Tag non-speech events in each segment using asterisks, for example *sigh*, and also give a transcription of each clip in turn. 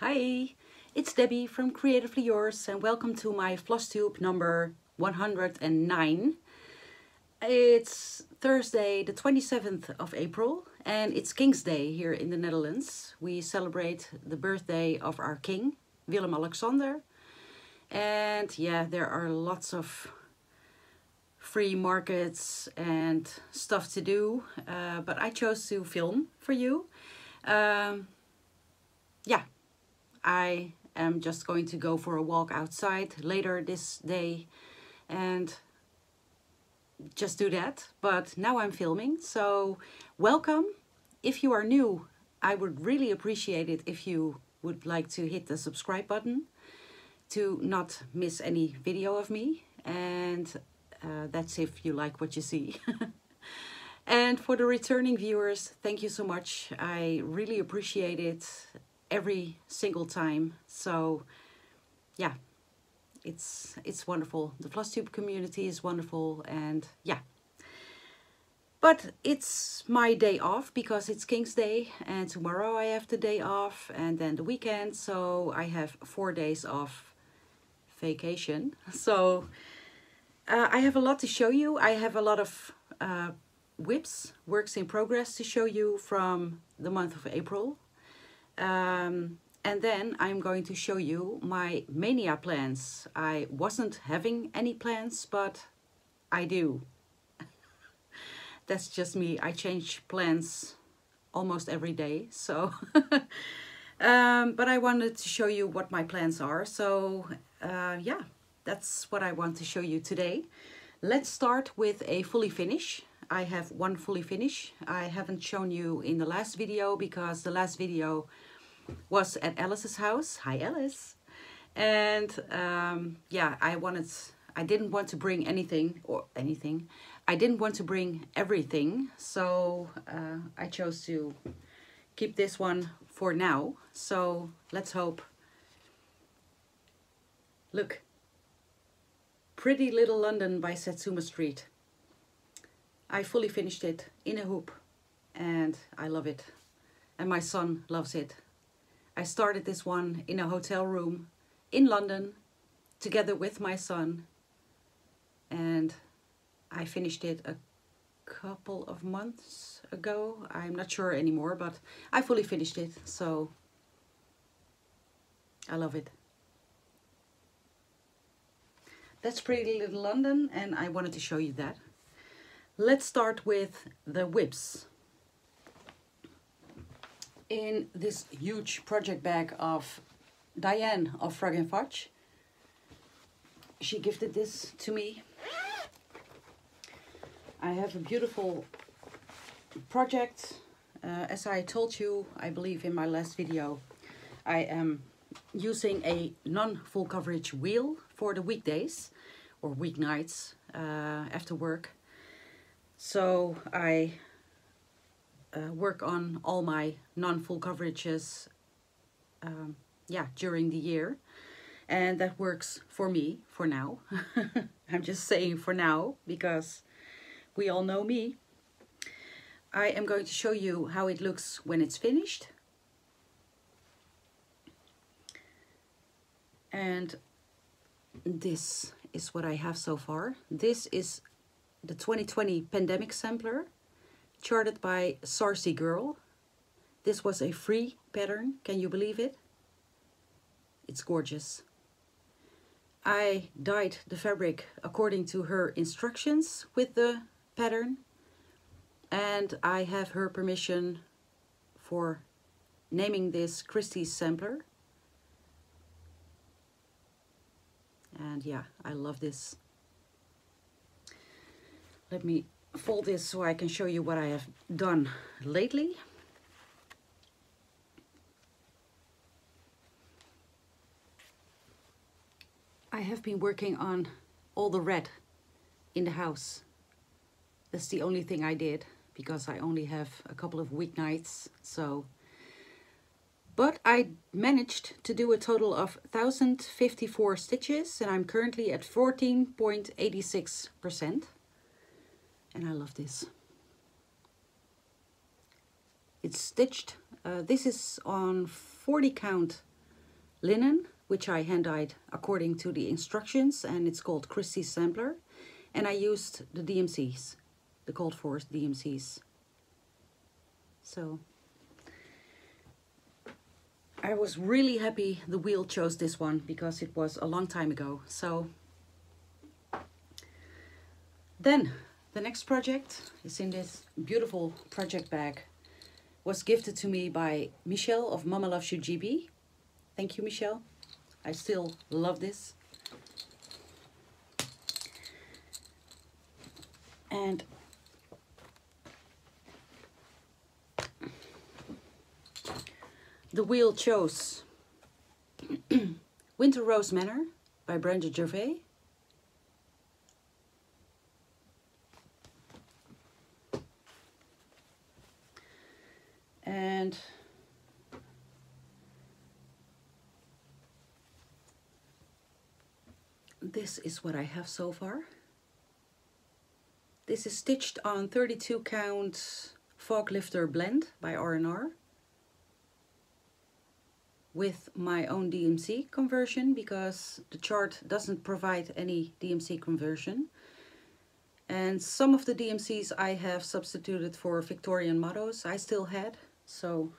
Hi, it's Debbie from Creatively Yours and welcome to my FlossTube number 109. It's Thursday the 27th of April and it's King's Day here in the Netherlands. We celebrate the birthday of our king, Willem-Alexander. And yeah, there are lots of free markets and stuff to do, uh, but I chose to film for you. Um, yeah, I am just going to go for a walk outside later this day and just do that. But now I'm filming, so welcome. If you are new, I would really appreciate it if you would like to hit the subscribe button to not miss any video of me. And uh, that's if you like what you see. *laughs* and for the returning viewers, thank you so much. I really appreciate it every single time. So yeah, it's it's wonderful. The FlossTube community is wonderful and yeah. But it's my day off because it's King's Day and tomorrow I have the day off and then the weekend. So I have four days off vacation. *laughs* So uh, I have a lot to show you. I have a lot of uh, WIPs, works in progress to show you from the month of April. Um, and then I'm going to show you my Maynia plans. I wasn't having any plans, but I do. *laughs* That's just me. I change plans almost every day. So, *laughs* um, but I wanted to show you what my plans are. So, uh, yeah, that's what I want to show you today. Let's start with a fully finish. I have one fully finish. I haven't shown you in the last video because the last video was at Alice's house. Hi Alice. And um, yeah, I wanted, I didn't want to bring anything or anything. I didn't want to bring everything. So uh, I chose to keep this one for now. So let's hope. Look. Pretty Little London by Satsuma Street. I fully finished it in a hoop and I love it. And my son loves it. I started this one in a hotel room in London together with my son and I finished it a couple of months ago. I'm not sure anymore, but I fully finished it, so I love it. That's Pretty Little London and I wanted to show you that. Let's start with the WIPs in this huge project bag of Diane of Frog and Fudge. She gifted this to me. I have a beautiful project. Uh, as I told you, I believe in my last video, I am using a non-full coverage wheel for the weekdays or weeknights uh, after work. So I uh, work on all my non-full coverages um, yeah during the year. And that works for me for now. *laughs* I'm just saying for now because we all know me. I am going to show you how it looks when it's finished. And this is what I have so far. This is the 2020 pandemic sampler charted by Sarcygurl. This was a free pattern, can you believe it? It's gorgeous. I dyed the fabric according to her instructions with the pattern and I have her permission for naming this Christie's sampler. And yeah, I love this. Let me fold this so I can show you what I have done lately. I have been working on all the red in the house. That's the only thing I did because I only have a couple of weeknights. So, but I managed to do a total of 1054 stitches and I'm currently at 14.86% and I love this. It's stitched, uh, this is on 40 count linen, which I hand dyed according to the instructions, and it's called Christie's Sampler. And I used the DMCs, the Cold Force DMCs. So I was really happy the wheel chose this one because it was a long time ago. So then the next project is in this beautiful project bag. Was gifted to me by Michelle of Mama Loves You GB. Thank you, Michelle. I still love this. And the wheel chose *clears throat* Winter Rose Manor by Brenda Gervais. And this is what I have so far. This is stitched on 32 count fog lifter blend by R&R with my own DMC conversion because the chart doesn't provide any DMC conversion. And some of the DMCs I have substituted for Victorian mottos I still had. So,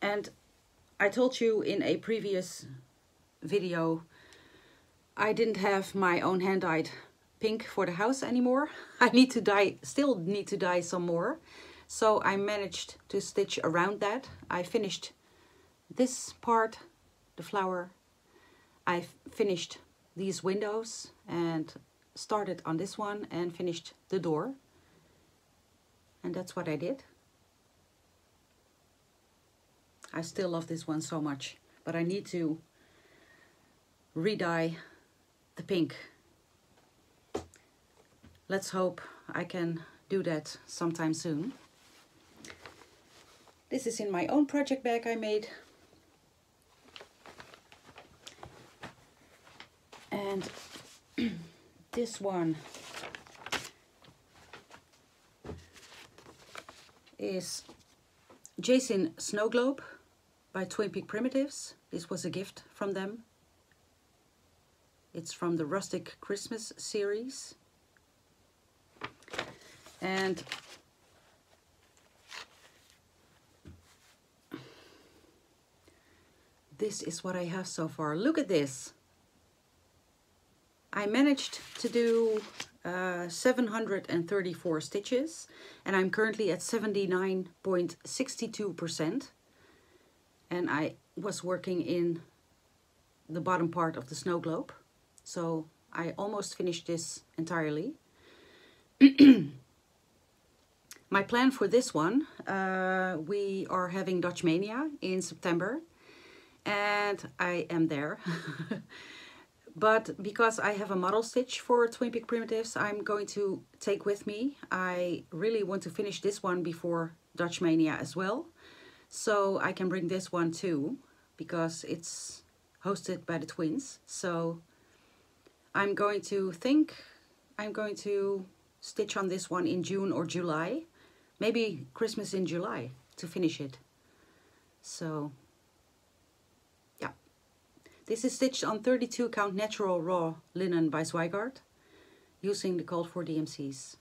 and I told you in a previous video, I didn't have my own hand-dyed pink for the house anymore. *laughs* I need to dye, still need to dye some more. So I managed to stitch around that. I finished this part, the flower. I finished these windows and started on this one and finished the door. And that's what I did. I still love this one so much, but I need to re-dye the pink. Let's hope I can do that sometime soon. This is in my own project bag I made. And *clears throat* this one is Jasin Snow Globe by Twin Peak Primitives. This was a gift from them. It's from the Rustic Christmas series. And this is what I have so far. Look at this. I managed to do uh, 734 stitches and I'm currently at 79.62% and I was working in the bottom part of the snow globe so I almost finished this entirely. *clears throat* My plan for this one, uh, we are having Dutch Mania in September and I am there. *laughs* but because I have a model stitch for Twin Peak Primitives I'm going to take with me. I really want to finish this one before Dutch Mania as well. So I can bring this one too because it's hosted by the twins. So I'm going to think I'm going to stitch on this one in June or July. Maybe Christmas in July to finish it. So this is stitched on 32 count natural raw linen by Zweigart using the Cold for DMCs.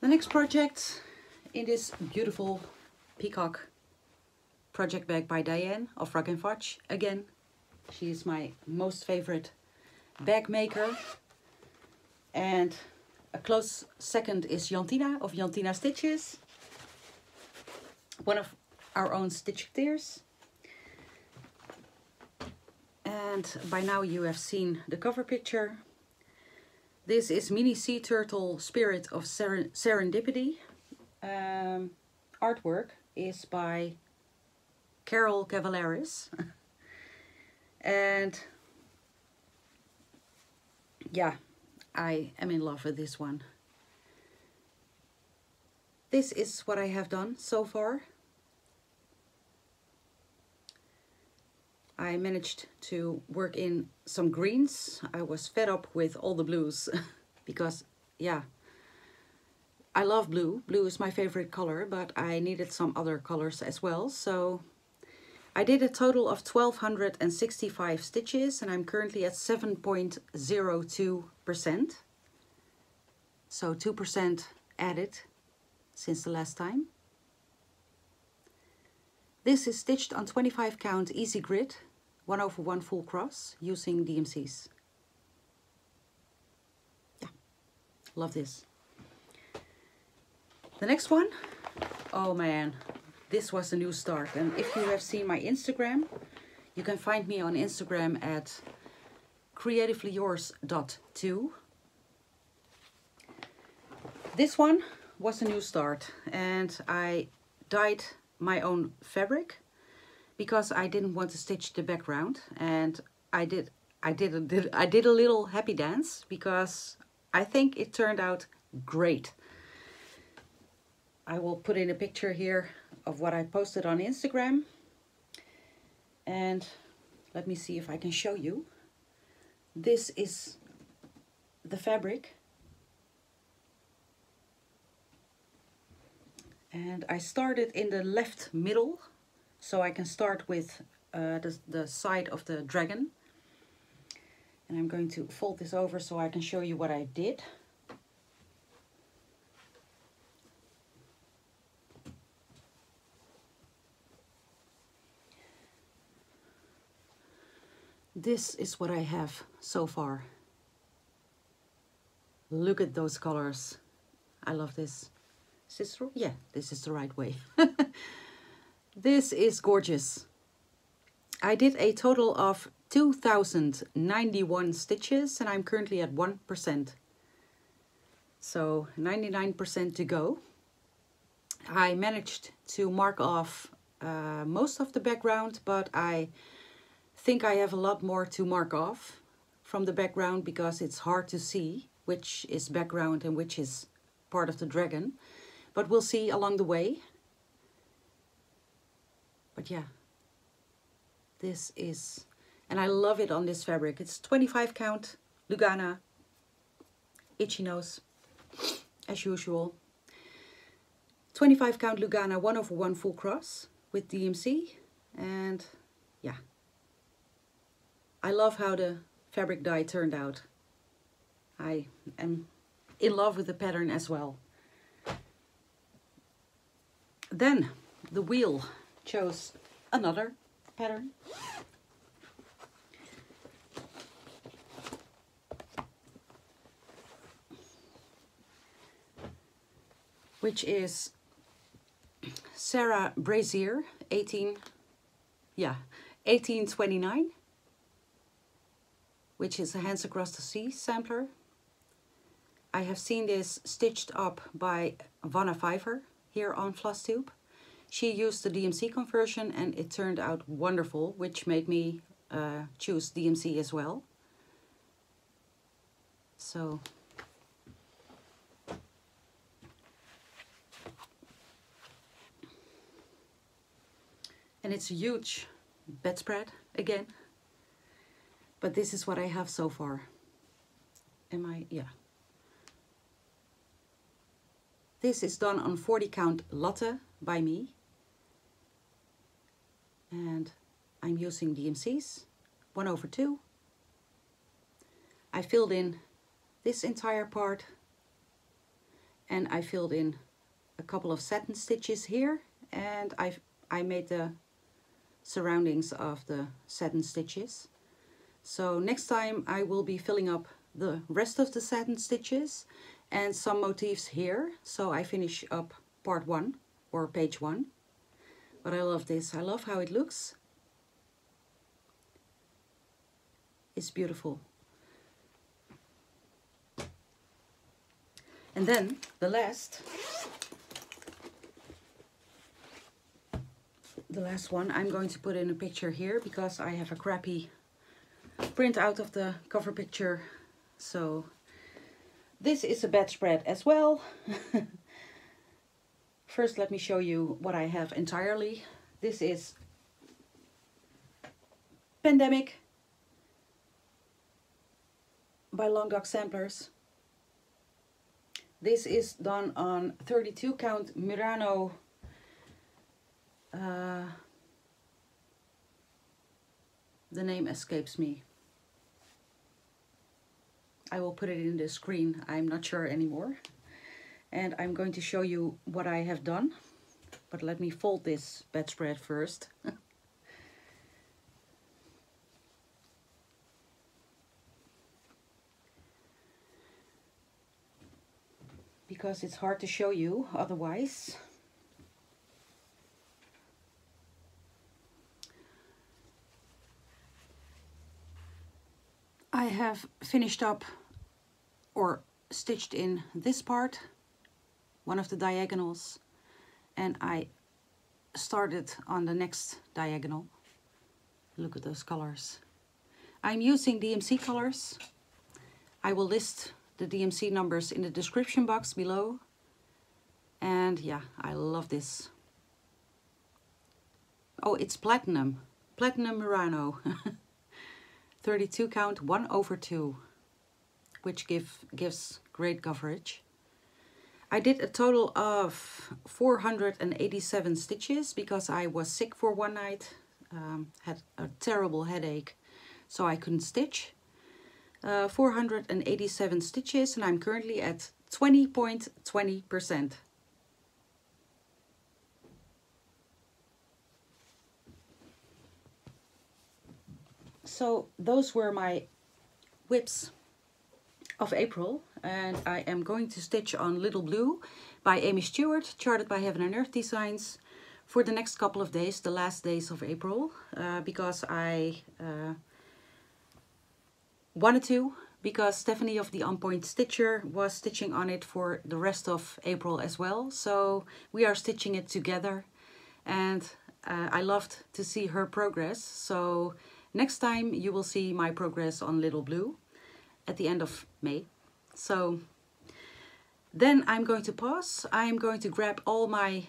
The next project in this beautiful peacock project bag by Diane of Rug and Fudge. Again, she is my most favorite bag maker. And a close second is Jantina of Jantina Stitches. One of our own Stitchketeers. And by now you have seen the cover picture. This is Mini Sea Turtle Spirit of Seren Serendipity. Um, artwork is by Carol Cavalaris. *laughs* and yeah, I am in love with this one. This is what I have done so far. I managed to work in some greens. I was fed up with all the blues. *laughs* because yeah I love blue blue is my favorite color but I needed some other colors as well so I did a total of 1265 stitches and I'm currently at 7.02 percent. So 2% added since the last time. This is stitched on 25 count easy grid 1 over 1 full cross using DMCs Yeah, Love this. The next one, oh man, this was a new start. And if you have seen my Instagram, you can find me on Instagram at creativelyyours.2. This one was a new start and I dyed my own fabric because I didn't want to stitch the background and I did I did a, did I did a little happy dance because I think it turned out great. I will put in a picture here of what I posted on Instagram. And let me see if I can show you. This is the fabric. And I started in the left middle, so I can start with uh, the, the side of the dragon and I'm going to fold this over so I can show you what I did. This is what I have so far. Look at those colors. I love this. Is this yeah, this is the right way. *laughs* this is gorgeous. I did a total of 2091 stitches and I'm currently at 1%. So 99% to go. I managed to mark off uh, most of the background, but I think I have a lot more to mark off from the background because it's hard to see which is background and which is part of the dragon. But we'll see along the way. But yeah, this is and I love it on this fabric. It's 25 count Lugana itchy nose as usual. 25 count Lugana 1 over 1 full cross with DMC and. I love how the fabric dye turned out. I am in love with the pattern as well. Then the wheel chose another pattern which is Sarah Braizear, 18, yeah, 1829, which is a Hands Across the Sea sampler. I have seen this stitched up by Vanna Fiver here on Flosstube. She used the DMC conversion and it turned out wonderful, which made me uh, choose DMC as well. So and it's a huge bedspread again but this is what I have so far. Am I yeah. This is done on 40 count Latte by me. And I'm using DMCs 1 over 2 I filled in this entire part. And I filled in a couple of satin stitches here. And I I made the surroundings of the satin stitches. So next time I will be filling up the rest of the satin stitches and some motifs here. So I finish up part one or page one. But I love this. I love how it looks. It's beautiful. And then the last the last one. I'm going to put in a picture here because I have a crappy print out of the cover picture. So this is a bedspread as well. *laughs* First let me show you what I have entirely. This is Pandemic by Long Dog Samplers. This is done on 32 count Murano uh, the name escapes me. I will put it in the screen, I'm not sure anymore. And I'm going to show you what I have done. But let me fold this bedspread first. *laughs* because it's hard to show you otherwise. I have finished up or stitched in this part, one of the diagonals, and I started on the next diagonal. Look at those colors. I'm using DMC colors. I will list the DMC numbers in the description box below. And yeah, I love this. Oh, it's platinum. Platinum Murano. *laughs* 32 count 1 over 2 which give, gives great coverage. I did a total of 487 stitches because I was sick for one night, um, had a terrible headache, so I couldn't stitch. Uh, 487 stitches and I'm currently at 20.20%. so those were my WIPs of April and I am going to stitch on Little Blue by Amy Stewart, charted by Heaven and Earth Designs for the next couple of days, the last days of April, uh, because I uh, wanted to, because Stephanie of the On Point Stitcher was stitching on it for the rest of April as well. So we are stitching it together and uh, I loved to see her progress. So Next time you will see my progress on Little Blue at the end of May. So then I'm going to pause. I'm going to grab all my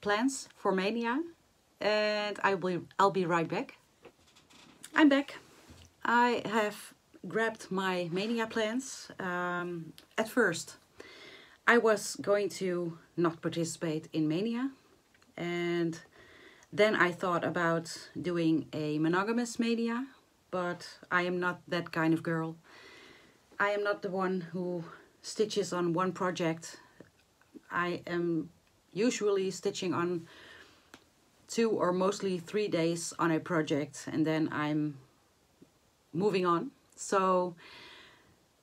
plans for Maynia and I will I'll be right back. I'm back. I have grabbed my Maynia plans. Um, at first I was going to not participate in Maynia and then I thought about doing a monogamous media, but I am not that kind of girl. I am not the one who stitches on one project. I am usually stitching on two or mostly three days on a project and then I'm moving on. So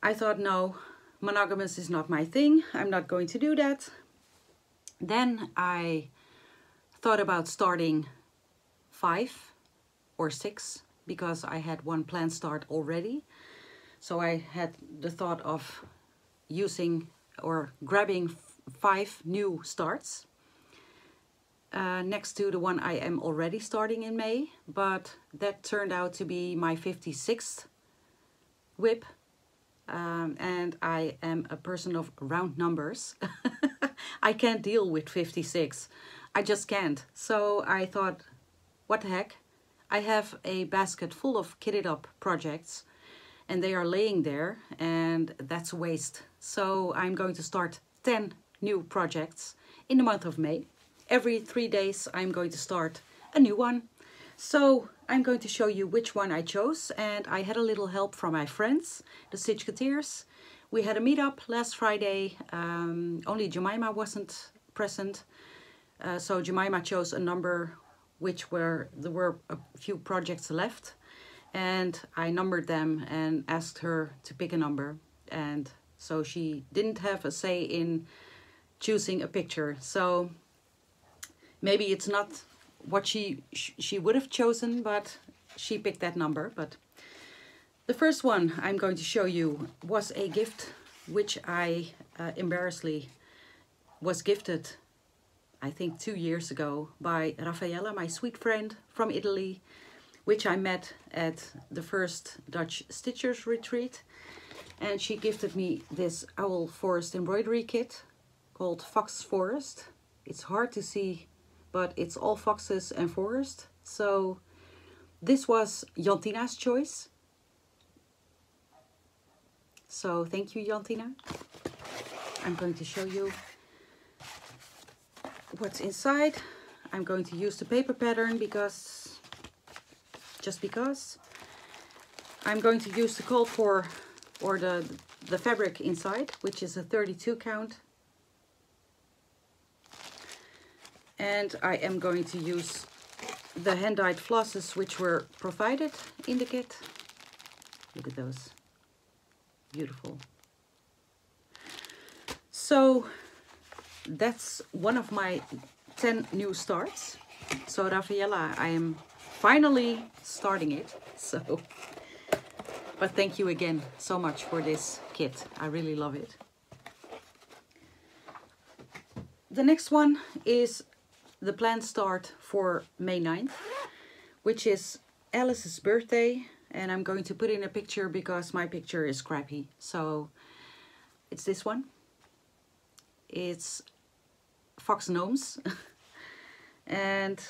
I thought, no, monogamous is not my thing. I'm not going to do that. Then I thought about starting five or six because I had one plan start already. So I had the thought of using or grabbing five new starts uh, next to the one I am already starting in May, but that turned out to be my 56th WIP. Um, and I am a person of round numbers. *laughs* I can't deal with 56. I just can't. So I thought, what the heck? I have a basket full of kitted up projects and they are laying there and that's waste. So I'm going to start 10 new projects in the month of May. Every three days I'm going to start a new one. So I'm going to show you which one I chose and I had a little help from my friends, the Stitchketeers. We had a meetup last Friday, um, only Jemima wasn't present uh, so Jemima chose a number which were there were a few projects left and I numbered them and asked her to pick a number. And so she didn't have a say in choosing a picture. So maybe it's not what she she would have chosen but she picked that number. But the first one I'm going to show you was a gift which I uh, embarrassingly was gifted I think two years ago by Raffaella, my sweet friend from Italy, which I met at the first Dutch Stitchers retreat. And she gifted me this Owl Forest embroidery kit called Fox Forest. It's hard to see, but it's all foxes and forest. So this was Jantina's choice. So thank you, Jantina. I'm going to show you what's inside. I'm going to use the paper pattern because, just because. I'm going to use the called for, or the, the fabric inside, which is a 32 count. And I am going to use the hand-dyed flosses which were provided in the kit. Look at those. Beautiful. So that's one of my 10 new starts. So Rafaela, I am finally starting it. *laughs* So, but thank you again so much for this kit. I really love it. The next one is the planned start for May 9th, which is Alice's birthday. And I'm going to put in a picture because my picture is crappy. So it's this one. It's Fox Gnomes. *laughs* and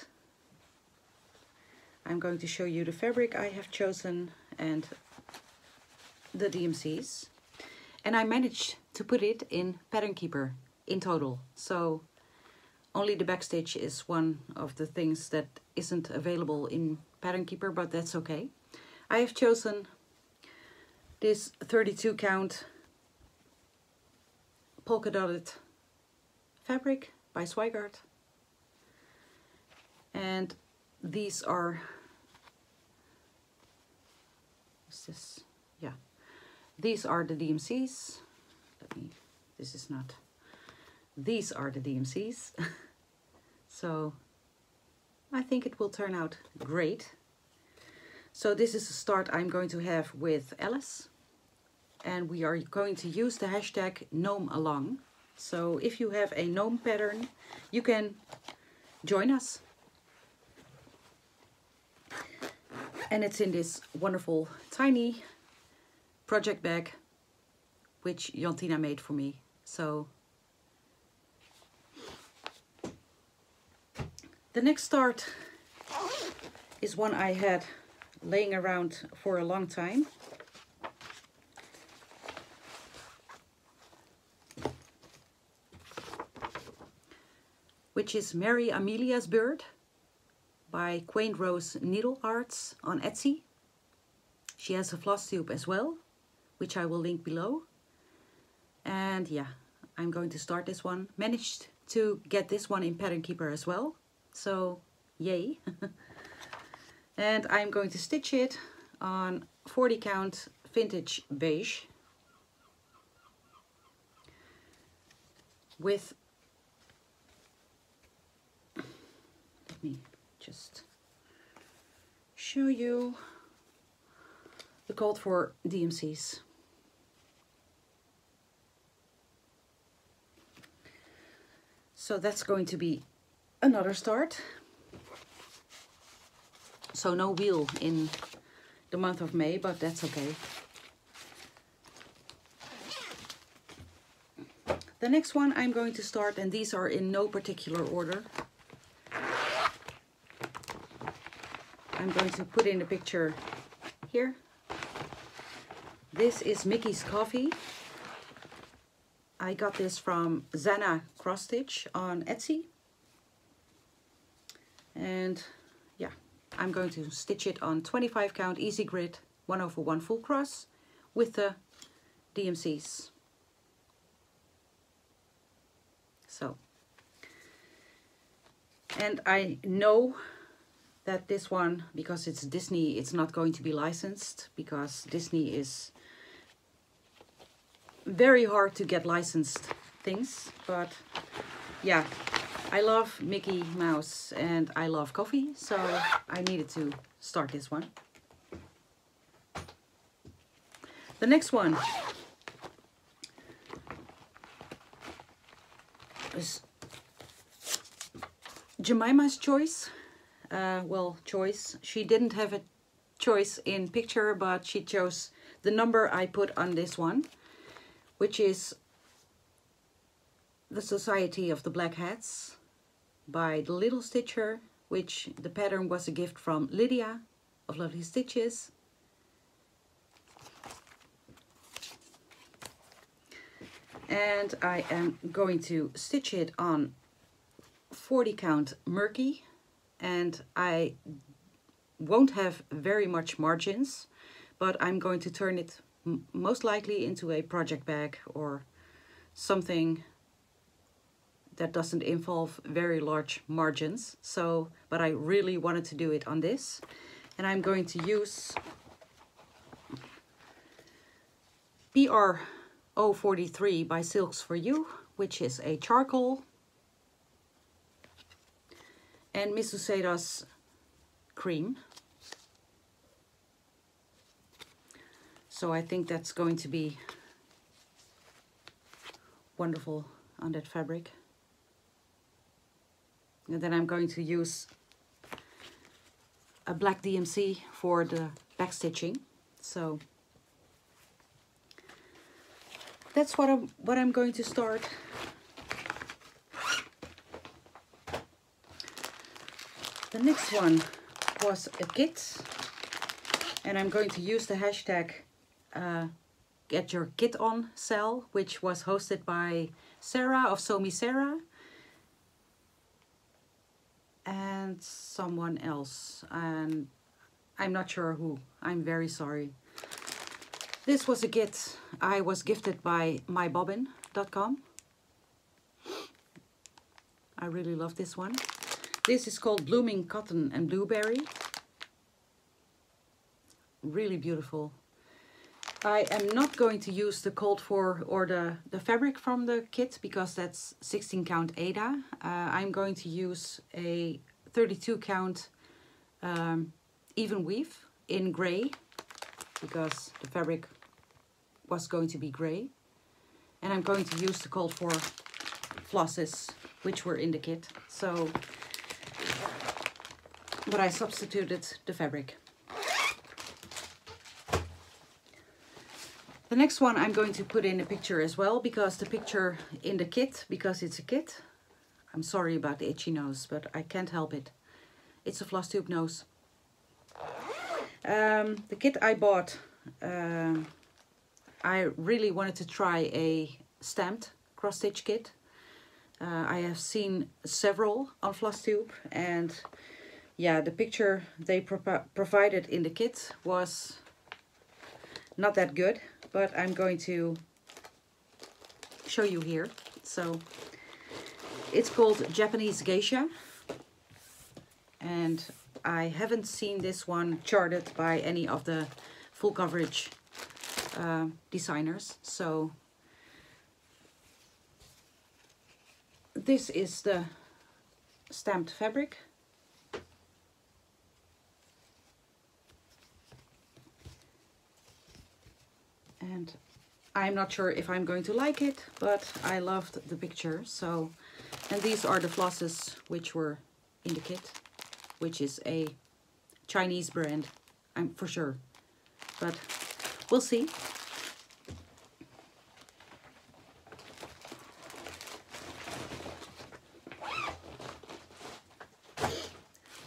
I'm going to show you the fabric I have chosen and the DMCs. And I managed to put it in Pattern Keeper in total. So only the backstitch is one of the things that isn't available in Pattern Keeper, but that's okay. I have chosen this 32 count polka dotted fabric by Zweigart. And these are, what's this? Yeah, these are the DMCs. Let me, this is not these are the DMCs. *laughs* so I think it will turn out great. So this is a start I'm going to have with Alice. And we are going to use the hashtag gnome along. So if you have a gnome pattern, you can join us. And it's in this wonderful tiny project bag, which Jantina made for me. So The next start is one I had laying around for a long time. Which is Mary Amelia's Bird by Quaint Rose Needle Arts on Etsy. She has a floss tube as well, which I will link below. And yeah, I'm going to start this one. Managed to get this one in Pattern Keeper as well. So yay. *laughs* and I'm going to stitch it on 40 count vintage beige with let me just show you the called for DMCs. So that's going to be another start. So no wheel in the month of May, but that's okay. The next one I'm going to start, and these are in no particular order. I'm going to put in a picture here. This is Mickey's Coffee. I got this from Zana Cross Stitch on Etsy and yeah I'm going to stitch it on 25 count easy grid 1 over 1 full cross with the DMCs so and I know that this one because it's Disney it's not going to be licensed because Disney is very hard to get licensed things but yeah I love Mickey Mouse and I love coffee, so I needed to start this one. The next one is Jemima's choice. Uh, well, choice. She didn't have a choice in picture, but she chose the number I put on this one, which is the Society of the Black Hats by The Little Stitcher, which the pattern was a gift from Lydia of Lovely Stitches. and I am going to stitch it on 40 count Murky and I won't have very much margins but I'm going to turn it most likely into a project bag or something that doesn't involve very large margins so but I really wanted to do it on this and I'm going to use PR 043 by Silks for You, which is a charcoal. And Misuseda's cream. So I think that's going to be wonderful on that fabric. And then I'm going to use a black DMC for the back stitching. So that's what I'm what I'm going to start. The next one was a kit and I'm going to use the hashtag uh, get your kit on sale which was hosted by Sarah of Somi Sarah and someone else and I'm not sure who I'm very sorry this was a kit I was gifted by mybobbin.com. I really love this one. This is called Blooming Cotton and Blueberry. Really beautiful. I am not going to use the cold for or the, the fabric from the kit because that's 16 count Aida. Uh, I'm going to use a 32 count um, even weave in grey because the fabric was going to be grey. And I'm going to use the cold for flosses, which were in the kit. So, but I substituted the fabric. The next one I'm going to put in a picture as well, because the picture in the kit, because it's a kit, I'm sorry about the itchy nose, but I can't help it. It's a floss tube nose. Um, the kit I bought, uh, I really wanted to try a stamped cross stitch kit. Uh, I have seen several on Flosstube and yeah, the picture they pro provided in the kit was not that good, but I'm going to show you here. So it's called Japanese Geisha and I haven't seen this one charted by any of the full coverage uh, designers. So this is the stamped fabric. And I'm not sure if I'm going to like it, but I loved the picture. So, and these are the flosses which were in the kit, which is a Chinese brand, I'm for sure. But We'll see.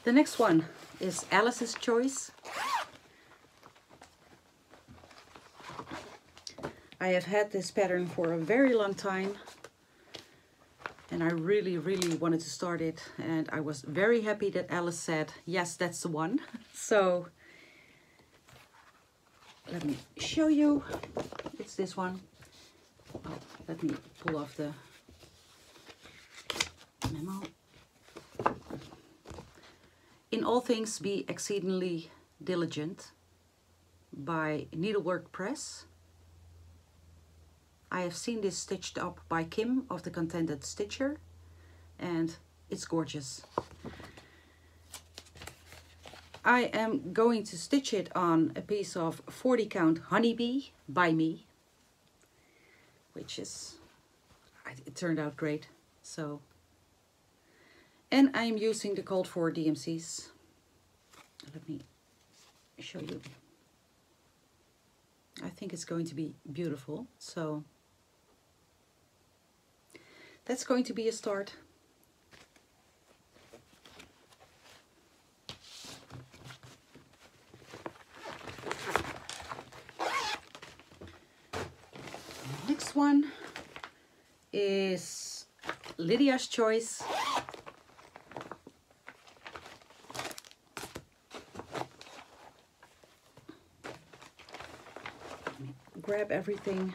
The next one is Alice's Choice. I have had this pattern for a very long time and I really, really wanted to start it. And I was very happy that Alice said, yes, that's the one. *laughs* So let me show you. It's this one. Oh, let me pull off the memo. In all things be exceedingly diligent by Needlework Press. I have seen this stitched up by Kim of the Contented Stitcher and it's gorgeous. I am going to stitch it on a piece of 40 count honeybee by me, which is, it turned out great. So, and I'm using the cold for DMCs. Let me show you. I think it's going to be beautiful. So that's going to be a start. Next one is Lydia's Choice. grab everything.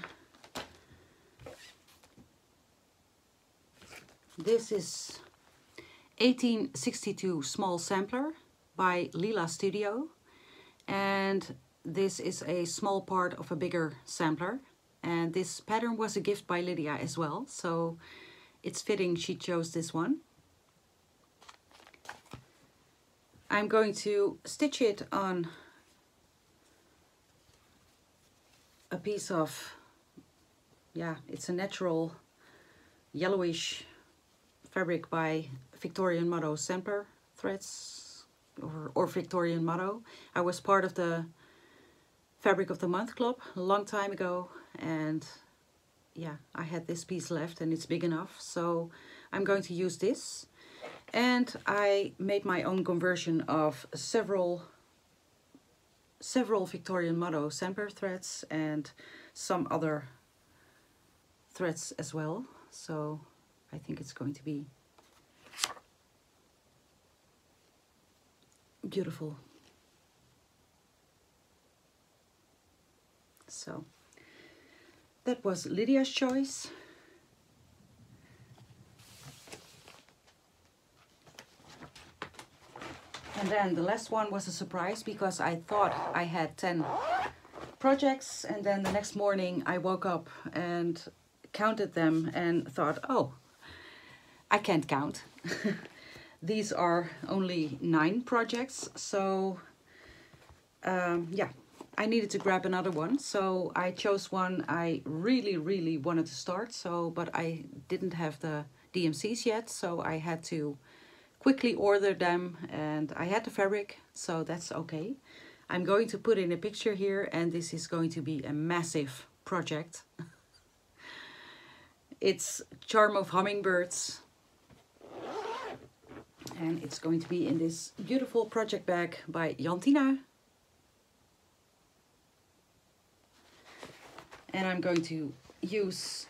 This is 1862 small sampler by Lila Studio. And this is a small part of a bigger sampler. And this pattern was a gift by Lydia as well. So it's fitting she chose this one. I'm going to stitch it on a piece of yeah it's a natural yellowish fabric by Victorian Motto sampler threads or, or Victorian Motto. I was part of the Fabric of the Month Club a long time ago and yeah I had this piece left and it's big enough so I'm going to use this and I made my own conversion of several several Victorian Motto sampler threads and some other threads as well so I think it's going to be beautiful. So that was Lydia's choice. And then the last one was a surprise because I thought I had 10 projects and then the next morning I woke up and counted them and thought, oh, I can't count. *laughs* These are only nine projects, so um, yeah, I needed to grab another one. So I chose one I really, really wanted to start, so but I didn't have the DMCs yet, so I had to quickly order them and I had the fabric, so that's okay. I'm going to put in a picture here and this is going to be a massive project. *laughs* it's Charm of Hummingbirds and it's going to be in this beautiful project bag by Jantina. And I'm going to use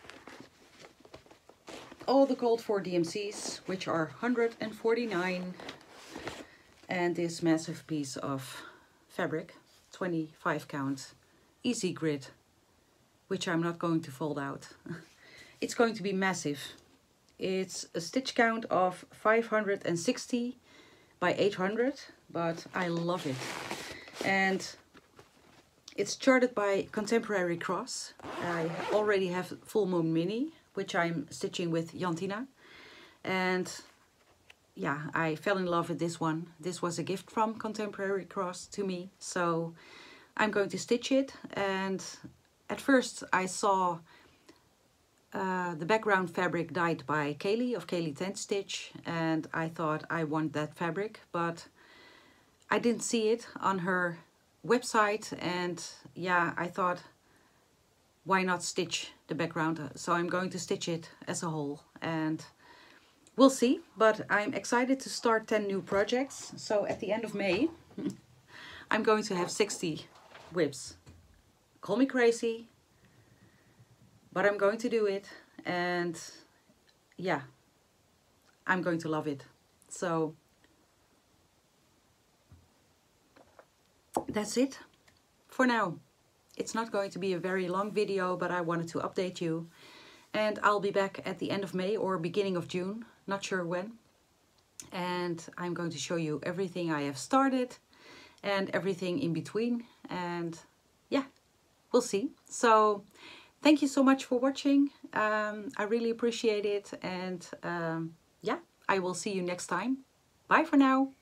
all the Gold 4 DMCs, which are 149, and this massive piece of fabric, 25 count, easy grid, which I'm not going to fold out. *laughs* it's going to be massive. It's a stitch count of 560 by 800, but I love it. And it's charted by Contemporary Cross. I already have Full Moon Mini, which I'm stitching with Jantina. And yeah, I fell in love with this one. This was a gift from Contemporary Cross to me. So I'm going to stitch it. And at first I saw uh, the background fabric dyed by Kaylee of Kaylee Tent Stitch. And I thought I want that fabric, but I didn't see it on her website. And yeah, I thought why not stitch the background? So I'm going to stitch it as a whole and we'll see. But I'm excited to start 10 new projects. So at the end of May, *laughs* I'm going to have 60 WIPs. Call me crazy, but I'm going to do it. And yeah, I'm going to love it. So that's it for now. It's not going to be a very long video, but I wanted to update you. And I'll be back at the end of May or beginning of June, not sure when. And I'm going to show you everything I have started and everything in between. And yeah, we'll see. So Thank you so much for watching. Um, I really appreciate it. And um, yeah, I will see you next time. Bye for now.